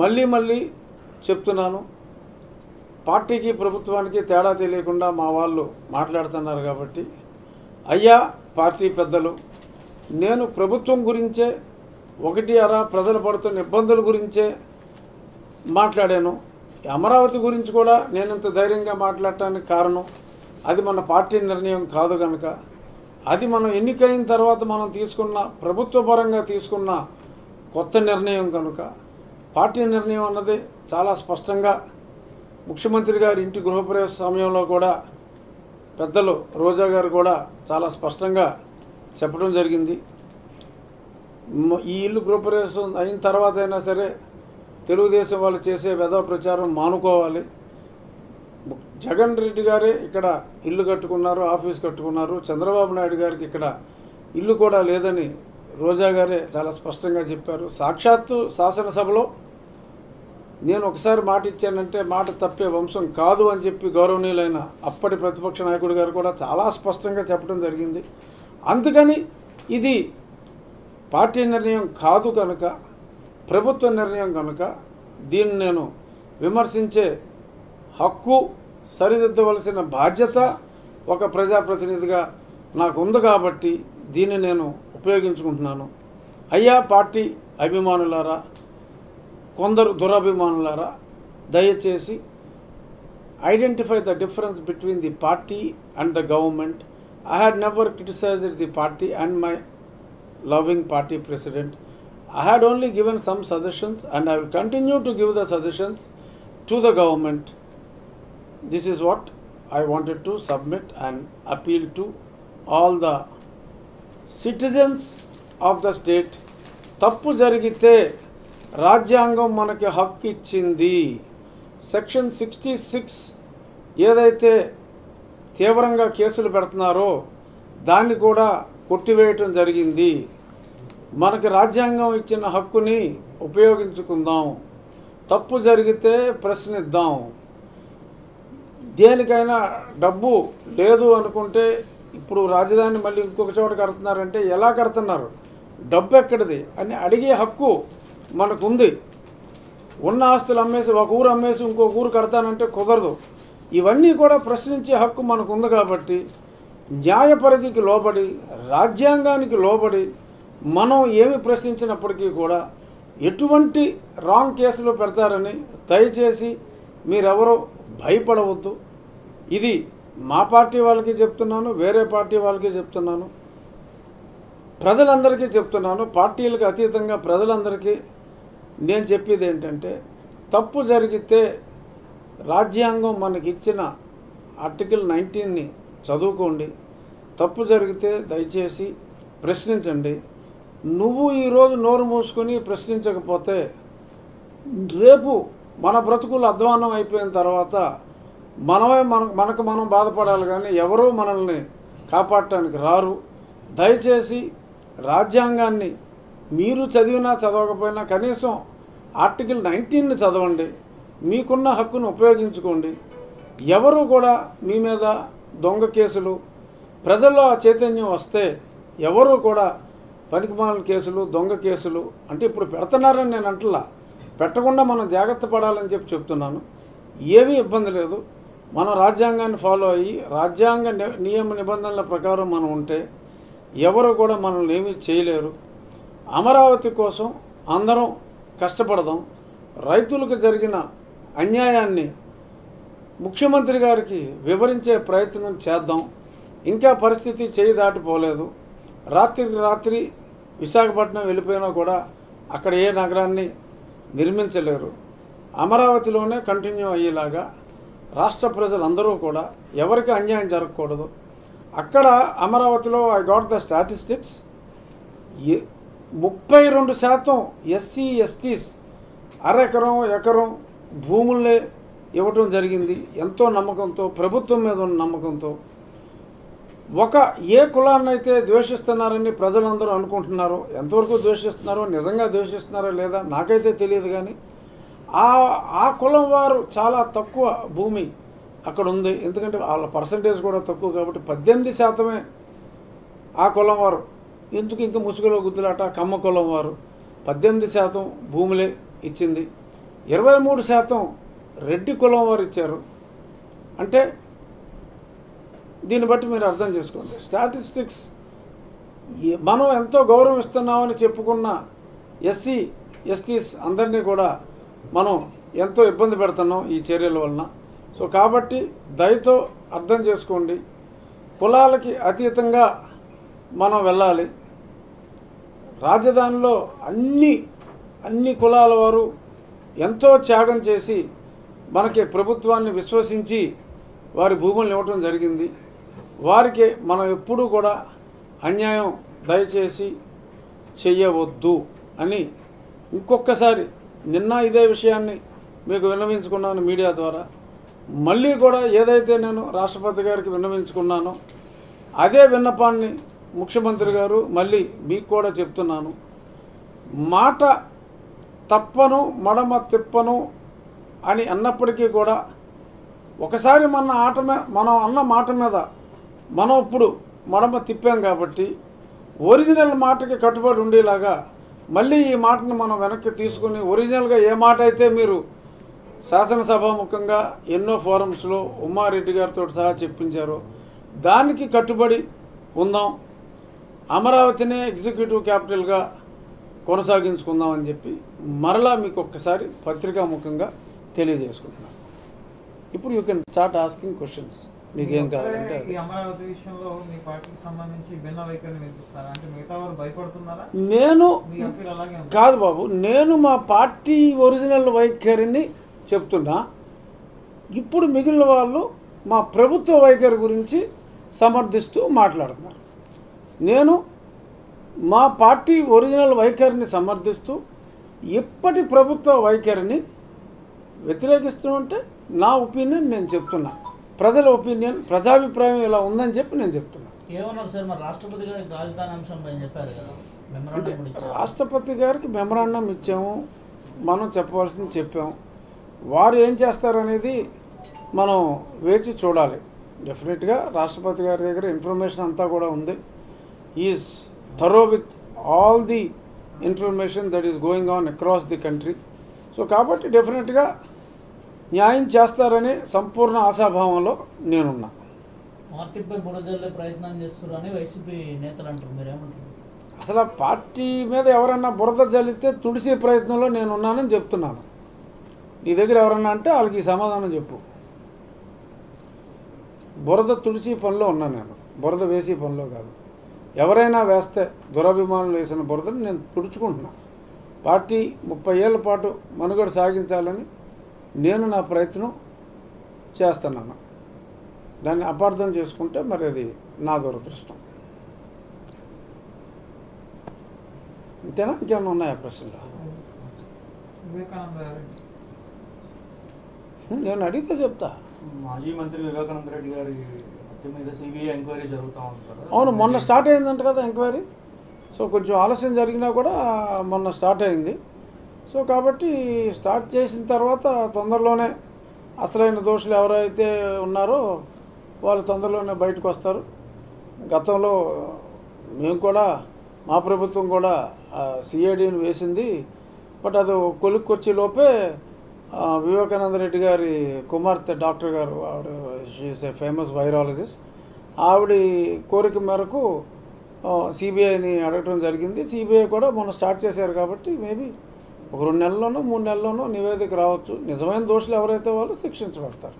మళ్ళీ మళ్ళీ చెప్తున్నాను పార్టీకి ప్రభుత్వానికి తేడా తెలియకుండా మా వాళ్ళు మాట్లాడుతున్నారు కాబట్టి అయ్యా పార్టీ పెద్దలు నేను ప్రభుత్వం గురించే ఒకటి అరా ప్రజలు పడుతున్న ఇబ్బందుల గురించే మాట్లాడాను. ఈ అమరావతి గురించి కూడా నేను ఇంత ధైర్యంగా మాట్లాడటానికి కారణం అది మన పార్టీ నిర్ణయం కాదు కనుక అది మనం ఎన్నికైన తర్వాత మనం తీసుకున్న ప్రభుత్వపరంగా తీసుకున్న కొత్త నిర్ణయం కనుక పార్టీ నిర్ణయం అన్నది చాలా స్పష్టంగా ముఖ్యమంత్రి గారి ఇంటి గృహప్రవేశ సమయంలో కూడా పెద్దలు రోజా గారు కూడా చాలా స్పష్టంగా చెప్పడం జరిగింది. ఈ ఇల్లు గృహప్రవేశం అయిన తర్వాత అయినా సరే తెలుగుదేశం వాళ్ళు చేసే వెధవ ప్రచారం మానుకోవాలి. జగన్ రెడ్డి గారే ఇక్కడ ఇల్లు కట్టుకున్నారు ఆఫీస్ కట్టుకున్నారు. చంద్రబాబు నాయుడు గారికి ఇక్కడ ఇల్లు కూడా లేదని రోజా గారే చాలా స్పష్టంగా చెప్పారు. సాక్షాత్తు శాసనసభలో నేను ఒకసారి మాట ఇచ్చానంటే మాట తప్పే వంశం కాదు అని చెప్పి గౌరవనీయులైన అప్పటి ప్రతిపక్ష నాయకుడు గారు కూడా చాలా స్పష్టంగా చెప్పడం జరిగింది. అందుకని ఇది పార్టీ నిర్ణయం కాదు కనుక ప్రభుత్వ నిర్ణయం కనుక దీన్ని నేను విమర్శించే హక్కు సరిదిద్దవలసిన బాధ్యత ఒక ప్రజాప్రతినిధిగా నాకు ఉంది కాబట్టి దీన్ని నేను ఉపయోగించుకుంటున్నాను. అయ్యా పార్టీ అభిమానులారా కొందరు దురభిమానులారా దయచేసి identify the difference between the party and the government I had never criticised the party and my loving party president. I had only given some suggestions and I will continue to give the suggestions to the government. This is what I wanted to submit and appeal to all the citizens of the state. తప్పు జరిగితే రాజ్యాంగం మనకి హక్కు ఇచ్చింది section sixty six ఏదైతే తీవ్రంగా కేసులు పెడుతున్నారో దాన్ని కూడా కొట్టివేయటం జరిగింది. మనకి రాజ్యాంగం ఇచ్చిన హక్కుని ఉపయోగించుకుందాం. తప్పు జరిగితే ప్రశ్నిద్దాం. దేనికైనా డబ్బు లేదు అనుకుంటే ఇప్పుడు రాజధాని మళ్ళీ ఇంకొక చోట కడుతున్నారంటే ఎలా కడుతున్నారు? డబ్బు ఎక్కడిది? అని అడిగే హక్కు మనకుంది. ఉన్న ఆస్తులు అమ్మేసి ఒక ఊరు అమ్మేసి ఇంకొక ఊరు కడతానంటే కుదరదు. ఇవన్నీ కూడా ప్రశ్నించే హక్కు మనకుంది కాబట్టి న్యాయ పరిధికి లోబడి రాజ్యాంగానికి లోబడి మనం ఏమి ప్రశ్నించినప్పటికీ కూడా ఎటువంటి రాంగ్ కేసులు పెడతారని దయచేసి మీరెవరో భయపడవద్దు. ఇది మా పార్టీ వాళ్ళకి చెప్తున్నాను వేరే పార్టీ వాళ్ళకి చెప్తున్నాను. ప్రజలందరికీ చెప్తున్నాను పార్టీలకు అతీతంగా ప్రజలందరికీ నేను చెప్పేది ఏంటంటే తప్పు జరిగితే రాజ్యాంగం మనకి ఇచ్చిన ఆర్టికల్ నైన్టీన్ని చదువుకోండి తప్పు జరిగితే దయచేసి ప్రశ్నించండి. నువ్వు ఈరోజు నోరు మూసుకొని ప్రశ్నించకపోతే రేపు మన బ్రతుకులు అధ్వానం అయిపోయిన తర్వాత మనమే మన మనకు మనం బాధపడాలి కానీ ఎవరూ మనల్ని కాపాడటానికి రారు. దయచేసి రాజ్యాంగాన్ని మీరు చదివినా చదవకపోయినా కనీసం ఆర్టికల్ నైన్టీన్ని చదవండి. మీకున్న హక్కును ఉపయోగించుకోండి. ఎవరు కూడా మీ మీద దొంగ కేసులు ప్రజల్లో ఆ చైతన్యం వస్తే ఎవరు కూడా పనికిమాలిన కేసులు దొంగ కేసులు అంటే ఇప్పుడు పెడుతున్నారని నేను అంటలా. పెట్టకుండా మనం జాగ్రత్త పడాలని చెప్పి చెప్తున్నాను. ఏమీ ఇబ్బంది లేదు. మనం రాజ్యాంగాన్ని ఫాలో అయ్యి రాజ్యాంగ ని- నియమ నిబంధనల ప్రకారం మనం ఉంటే ఎవరు కూడా మనల్ని ఏమీ చేయలేరు. అమరావతి కోసం అందరం కష్టపడదాం. రైతులకు జరిగిన అన్యాయాన్ని ముఖ్యమంత్రి గారికి వివరించే ప్రయత్నం చేద్దాం. ఇంకా పరిస్థితి చేయి దాటిపోలేదు. రాత్రికి రాత్రి విశాఖపట్నం వెళ్ళిపోయినా కూడా అక్కడ ఏ నగరాన్ని నిర్మించలేరు. అమరావతిలోనే కంటిన్యూ అయ్యేలాగా రాష్ట్ర ప్రజలందరూ కూడా ఎవరికి అన్యాయం జరగకూడదు. అక్కడ అమరావతిలో I got the statistics a- ముప్పై రెండు శాతం ఎస్సీ ఎస్టీస్ అరెకరం ఎకరం భూములే ఇవ్వటం జరిగింది. ఎంతో నమ్మకంతో ప్రభుత్వం మీద ఉన్న నమ్మకంతో. ఒక ఏ కులాన్నైతే ద్వేషిస్తున్నారని ప్రజలందరూ అనుకుంటున్నారో ఎంతవరకు ద్వేషిస్తున్నారో నిజంగా ద్వేషిస్తున్నారో లేదా నాకైతే తెలియదు కానీ ఆ ఆ కులం వారు చాలా తక్కువ భూమి అక్కడ ఉంది ఎందుకంటే వాళ్ళ పర్సంటేజ్ కూడా తక్కువ కాబట్టి పద్దెనిమిది శాతమే ఆ కులం వారు ఎందుకు ఇంకా ముసుగులో గుద్దులాట? కమ్మ కులం వారు. పద్దెనిమిది శాతం భూములే ఇచ్చింది. ఇరవై మూడు శాతం రెడ్డి కులం వారు ఇచ్చారు. అంటే దీన్ని బట్టి మీరు అర్థం చేసుకోండి. స్టాటిస్టిక్స్ మనం ఎంతో గౌరవం ఇస్తున్నామని చెప్పుకున్న ఎస్సీ ఎస్టీస్ అందరినీ కూడా మనం ఎంతో ఇబ్బంది పెడుతున్నాం ఈ చర్యల వలన. సో కాబట్టి దయతో అర్థం చేసుకోండి. కులాలకి అతీతంగా మనం వెళ్ళాలి. రాజధానిలో అన్ని అన్ని కులాల వారు ఎంతో త్యాగం చేసి మనకి ప్రభుత్వాన్ని విశ్వసించి వారి భూములను ఇవ్వటం జరిగింది. వారికి మనం ఎప్పుడూ కూడా అన్యాయం దయచేసి చెయ్యవద్దు అని ఇంకొకసారి నిన్న ఇదే విషయాన్ని మీకు విన్నవించుకున్నాను మీడియా ద్వారా. మళ్ళీ కూడా ఏదైతే నేను రాష్ట్రపతి గారికి విన్నవించుకున్నానో అదే విన్నపాన్ని ముఖ్యమంత్రి గారు మళ్ళీ మీకు కూడా చెప్తున్నాను. మాట తప్పను మడమ తిప్పను అని అన్నప్పటికీ కూడా ఒకసారి మన ఆట మీద మనం అన్న మాట మీద మనం ఇప్పుడు మడమ తిప్పాం కాబట్టి ఒరిజినల్ మాటకి కట్టుబడి ఉండేలాగా మళ్ళీ ఈ మాటను మనం వెనక్కి తీసుకుని ఒరిజినల్గా ఏ మాట అయితే మీరు శాసనసభాముఖంగా ఎన్నో ఫోరమ్స్లో ఉమ్మారెడ్డి గారితో సహా చెప్పించారో దానికి కట్టుబడి ఉందాం. అమరావతినే ఎగ్జిక్యూటివ్ క్యాపిటల్గా కొనసాగించుకుందాం అని చెప్పి మరలా మీకు ఒక్కసారి పత్రికాముఖంగా తెలియజేసుకుంటున్నాను. ఇప్పుడు you can start asking questions మీకు ఏం కావాలంటే నేను కాదు బాబు నేను మా పార్టీ ఒరిజినల్ వైఖరిని చెప్తున్నా. ఇప్పుడు మిగిలిన వాళ్ళు మా ప్రభుత్వ వైఖరి గురించి సమర్థిస్తూ మాట్లాడుతున్నారు. నేను మా పార్టీ ఒరిజినల్ వైఖరిని సమర్థిస్తూ ఇప్పటి ప్రభుత్వ వైఖరిని వ్యతిరేకిస్తూ ఉంటే నా ఒపీనియన్ నేను చెప్తున్నా. ప్రజల ఒపీనియన్ ప్రజాభిప్రాయం ఇలా ఉందని చెప్పి నేను చెప్తున్నా. ఏమన్నారు సార్? మరి రాష్ట్రపతి గారికి రాజధాని చెప్పారు కదా. రాష్ట్రపతి గారికి మెమరాండం ఇచ్చాము. మనం చెప్పవలసింది చెప్పాము. వారు ఏం చేస్తారనేది మనం వేచి చూడాలి. డెఫినెట్గా రాష్ట్రపతి గారి దగ్గర ఇన్ఫర్మేషన్ అంతా కూడా ఉంది. Is thorough with all the information that is going on across the country so కాబట్టి డెఫినెట్గా న్యాయం చేస్తారని సంపూర్ణ ఆశాభావంలో నేనున్నా. పార్టీపై బురదల్లే ప్రయత్నం చేస్తున్నారని వైసీపీ నేతలు అంటారు. మీరేమంటారు? అసలు ఆ పార్టీ మీద ఎవరన్నా బురద జల్లితే తుడిసే ప్రయత్నంలో నేను ఉన్నానని చెప్తున్నాను. నీ దగ్గర ఎవరన్నా అంటే వాళ్ళకి సమాధానం చెప్పు. బురద తుడిచి పనిలో ఉన్నా నేను. బురద వేసి పనిలో కాదు. ఎవరైనా వేస్తే దురభిమానులు వేసిన బురదను నేను తుడుచుకుంటున్నా. పార్టీ ముప్పై ఏళ్ళ పాటు మనుగడ సాగించాలని నేను నా ప్రయత్నం చేస్తున్నాను. దాన్ని అపార్థం చేసుకుంటే మరి అది నా దురదృష్టం. అంతేనా ఇంకేమైనా ఉన్నాయా ప్రశ్నలు? నేను అడిగితే చెప్తా. మాజీ మంత్రి వివేకానంద రెడ్డి గారి అవును మొన్న స్టార్ట్ అయిందంట కదా ఎంక్వైరీ. సో కొంచెం ఆలస్యం జరిగినా కూడా మొన్న స్టార్ట్ అయింది. సో కాబట్టి స్టార్ట్ చేసిన తర్వాత తొందరలోనే అసలైన దోషులు ఎవరైతే ఉన్నారో వాళ్ళు తొందరలోనే బయటకు వస్తారు. గతంలో మేము కూడా మా ప్రభుత్వం కూడా సిఐడిని వేసింది. బట్ అది కొలుక్కొచ్చే లోపే వివేకానంద రెడ్డి గారి కుమార్తె డాక్టర్ గారు ఆవిడ షీఈస్ ఏ ఫేమస్ వైరాలజిస్ట్ ఆవిడ కోరిక మేరకు సిబిఐని అడగటం జరిగింది. సిబిఐ కూడా మొన్న స్టార్ట్ చేశారు కాబట్టి మేబీ ఒక రెండు నెలల్లోనో మూడు నెలల్లోనో నివేదిక రావచ్చు. నిజమైన దోషులు ఎవరైతే వాళ్ళు శిక్షించబడతారు.